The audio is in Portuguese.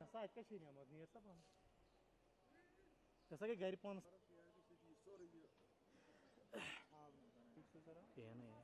Nessa aí, que é tinha, mas dinheiro tá bom. Essa aqui é Gary Pons. Pena, é.